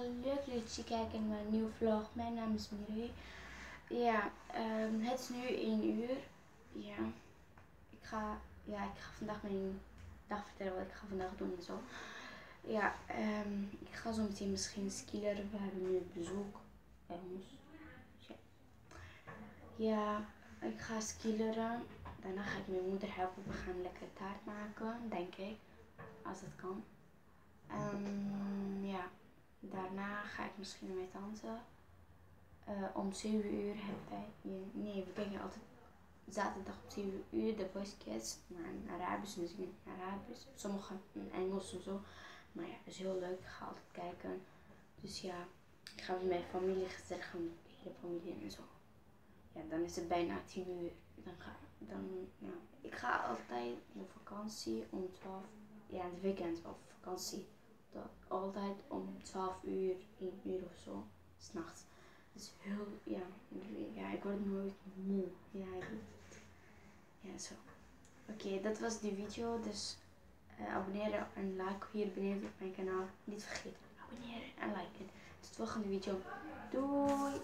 leuk dat je kijkt naar mijn nieuwe vlog. Mijn naam is Mireille. Ja, ehm, het is nu 1 uur. Ja, ik ga, ja, ik ga vandaag mijn dag vertellen wat ik ga vandaag doen en zo. Ja, ehm, ik ga zo meteen misschien skileren. We hebben nu bezoek bij ons. Ja. ik ga skileren. Daarna ga ik mijn moeder helpen. We gaan lekker taart maken, denk ik. Als het kan. Ja, daarna ga ik misschien naar mijn tante. Uh, om 7 uur hebben wij, nee, we kijken altijd zaterdag om 7 uur de Voice Kids, maar in Arabisch, dus in Arabisch, sommige in Engels en zo. Maar ja, dat is heel leuk, ik ga altijd kijken. Dus ja, ik ga met mijn familie gezellig gaan, de hele familie en zo. Ja, dan is het bijna 10 uur. Dan ga dan, ja, ik ga altijd op vakantie om 12 ja, het weekend of vakantie. Dat altijd om 12 uur, 1 uur of zo, s'nachts. Dus heel, ja, ja, ik word nooit moe. Ja, ja zo. Oké, dat was die video. Dus uh, abonneren en like hier beneden op mijn kanaal. Niet vergeten, abonneren en liken. Tot de volgende video. Doei!